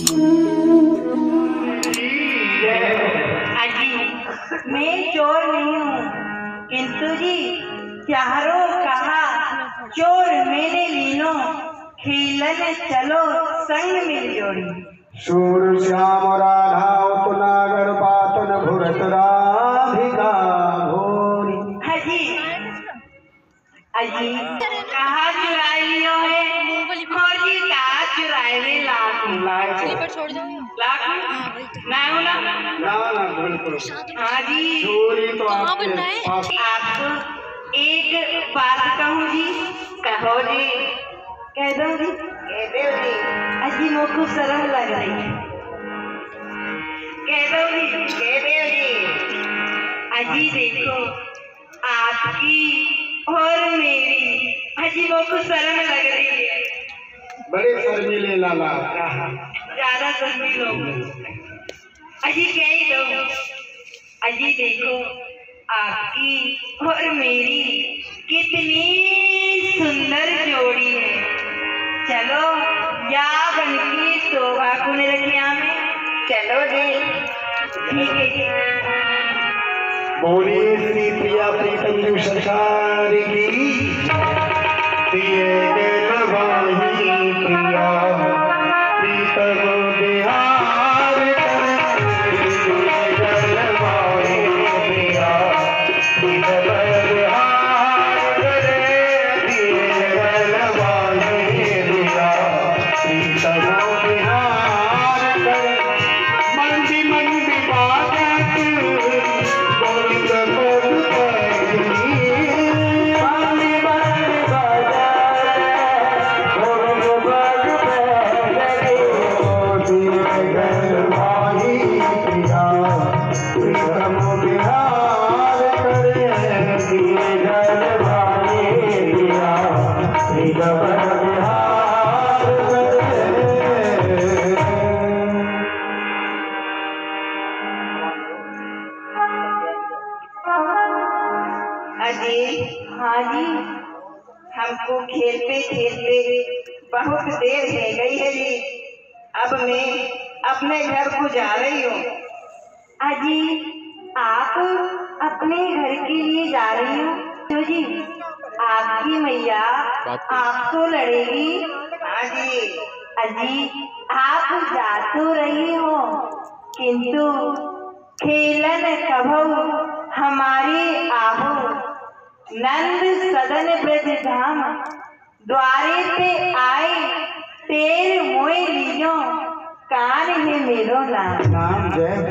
अजी, मैं चोर नहीं हूँ। किंतु जी, चारों कहा, चोर मेरे लीनो, खेलन चलो, संग मिल जोड़ी। सूर श्याम राधा छोड़ दो लाख ना हो ना। ना ना बिल्कुल। हाँ जी। तो कहाँ आपके बनना है? आपको एक बात कहूँ जी। कहो जी। कह दो जी। कह दो जी। अजी मुझको शर्म लग रही है। कह दो जी। कह दो जी। अजी देखो आपकी और मेरी। अजी मुझको शर्म लग रही है। बड़े शर्मीले लाला। ज़्यादा गर्मी लोग। अजी कह दो। अजी देखो आपकी और मेरी कितनी सुंदर जोड़ी है। चलो या बन की शोभा को रखिया में। चलो जी। ठीक है जी। बोली श्री प्रिया प्रीतम जी सरकार की प्रिय गलवाही हमको खेलते खेलते बहुत देर हो गई है जी। अब मैं अपने घर को जा रही हूँ। अजी आप अपने घर के लिए जा रही हो? तो जी आपकी मैया आपको लड़ेगी। हाँ जी। अजी आप जा तो रही हो किंतु खेलन कभो हमारे आहो। नंद सदन ब्रज धाम द्वारे पे आए तेर मोए लियो कान है मेरो नाम। नाम जय।